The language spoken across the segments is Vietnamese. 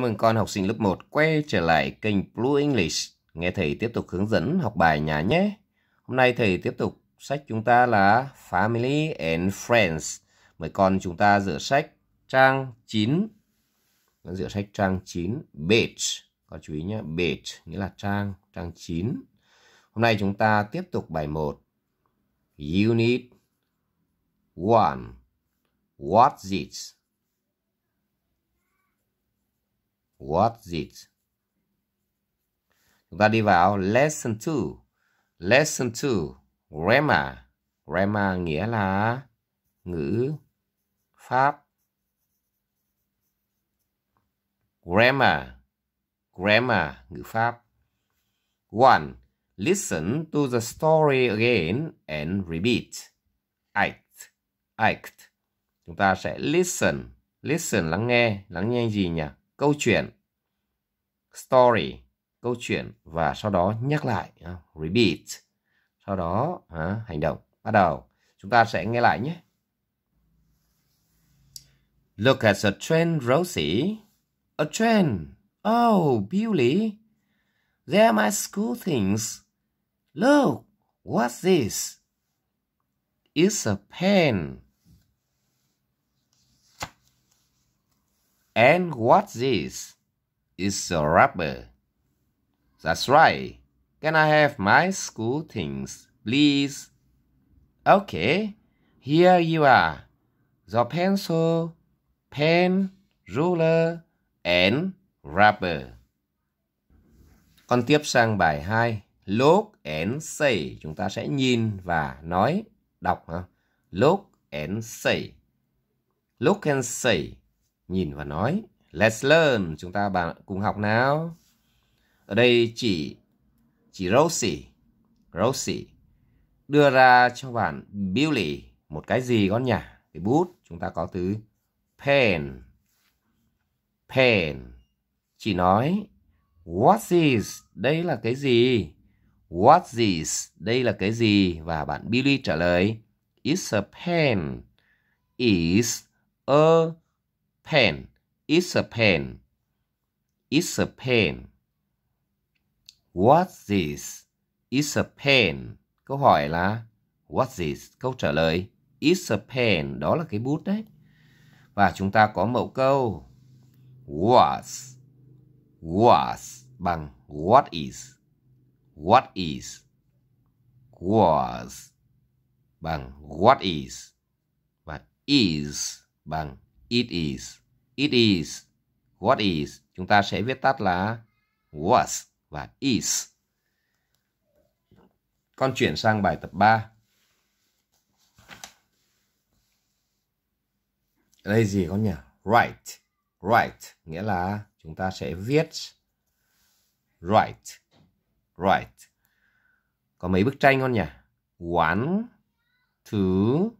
Mừng con học sinh lớp 1 quay trở lại kênh Blue English. Nghe thầy tiếp tục hướng dẫn học bài nhà nhé. Hôm nay thầy tiếp tục sách chúng ta là Family and Friends. Mời con chúng ta rửa sách trang 9. Rửa sách trang 9, page. Có chú ý nhé, page nghĩa là trang, trang 9. Hôm nay chúng ta tiếp tục bài 1. Unit 1. What's it? What's it? Chúng ta đi vào lesson 2. Lesson 2. Grammar. Grammar nghĩa là ngữ, pháp. Grammar. Grammar, ngữ pháp. One, Listen to the story again and repeat. Act. Act. Chúng ta sẽ listen. Listen, lắng nghe. Lắng nghe gì nhỉ? câu chuyện story câu chuyện và sau đó nhắc lại repeat sau đó hành động bắt đầu chúng ta sẽ nghe lại nhé Look at the train, Rosie. A train. Oh, Billy. There are my school things. Look, what's this? It's a pen. And what's this? Is a rubber. That's right. Can I have my school things, please? Okay, here you are. The pencil, pen, ruler, and rubber. Con tiếp sang bài 2. Look and say. Chúng ta sẽ nhìn và nói, đọc ha. Look and say. Look and say nhìn và nói. Let's learn. Chúng ta bạn cùng học nào. Ở đây chỉ chỉ Rosie, Rosie đưa ra cho bạn Billy một cái gì con nhỉ? Cái bút. Chúng ta có từ pen. Pen. Chỉ nói what is Đây là cái gì? What is Đây là cái gì? Và bạn Billy trả lời It's a pen. It's a pen. It's a pen. It's a pen. What's this? It's a pen. Câu hỏi là What's this? Câu trả lời It's a pen. Đó là cái bút đấy. Và chúng ta có mẫu câu Was. Was bằng what is. What is. Was bằng what is. Và is bằng it is. It is. What is. Chúng ta sẽ viết tắt là was và is. Con chuyển sang bài tập 3. Ở đây gì con nhỉ? Write. Write nghĩa là chúng ta sẽ viết write. Write. Có mấy bức tranh con nhỉ? One, two,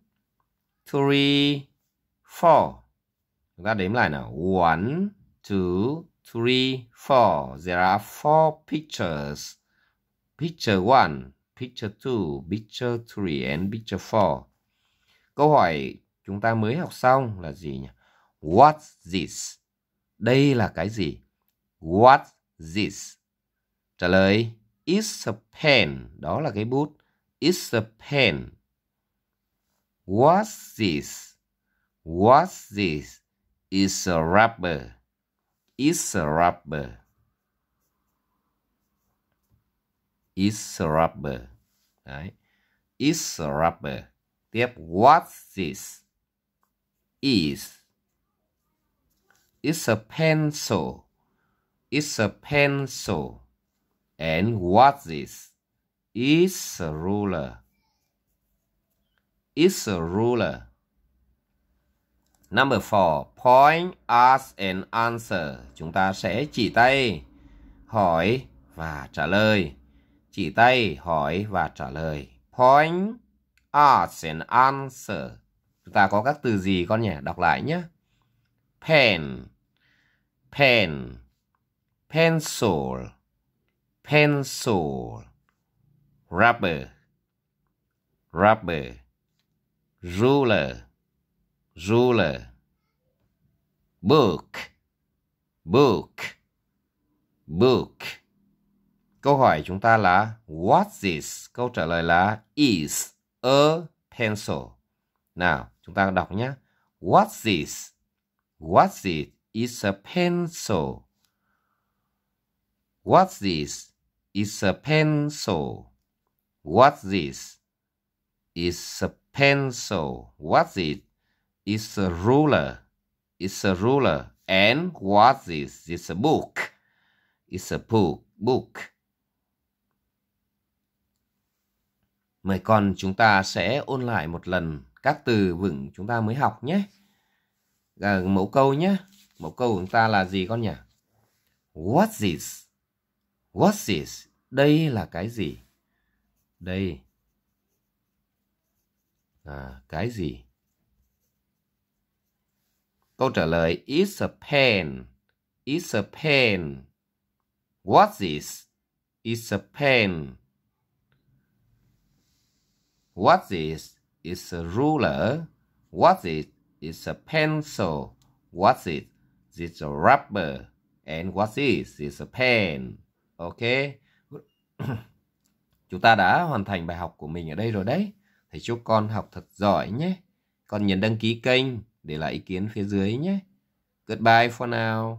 three, four. Chúng ta đếm lại nào. One, two, three, four. There are four pictures. Picture one, picture two, picture three, and picture four. Câu hỏi chúng ta mới học xong là gì nhỉ? What's this? Đây là cái gì? What's this? Trả lời It's a pen. Đó là cái bút. It's a pen. What's this? What's this? Is a rubber. Is a rubber. Is a rubber. Đấy. Is a rubber. Tiếp what's this? Is. It's a pencil. It's a pencil. And what's this? is a ruler. It's a ruler. Number 4. Point, ask and answer. Chúng ta sẽ chỉ tay, hỏi và trả lời. Chỉ tay, hỏi và trả lời. Point, ask and answer. Chúng ta có các từ gì con nhỉ? Đọc lại nhé. Pen, pen, pencil, pencil, rubber, rubber, ruler, ruler. Book, Book. Book. Câu hỏi chúng ta là What's this? Câu trả lời là Is a pencil. Nào, chúng ta đọc nhé. What's this? What's it? It's a pencil. What's this? It's a pencil. What's this? It's a pencil. What's it? It's a ruler. It's a ruler. And what is this? It's a book. It's a book. Book. Mời con chúng ta sẽ ôn lại một lần các từ vựng chúng ta mới học nhé. À, mẫu câu nhé. Mẫu câu của chúng ta là gì con nhỉ? What's this? What's this? Đây là cái gì? Đây. À, cái gì? Câu trả lời, is a pen. is a pen. What's this? is a pen. What's this? is a ruler. What's it? is a pencil. What's it? It's a rubber. And what's this? It's a pen. Ok. Chúng ta đã hoàn thành bài học của mình ở đây rồi đấy. Thầy chúc con học thật giỏi nhé. Con nhấn đăng ký kênh để lại ý kiến phía dưới nhé. Goodbye for now.